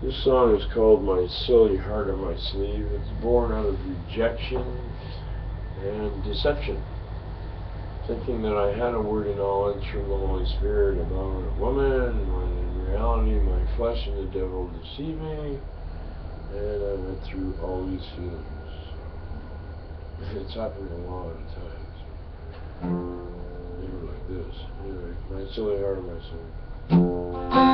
This song is called My Silly Heart on My Sleeve. It's born out of rejection and deception. Thinking that I had a word of knowledge from the Holy Spirit about a woman, when in reality my flesh and the devil deceived me, and I went through all these feelings. It's happened a lot of times. Never like this. Anyway, my silly heart on my sleeve.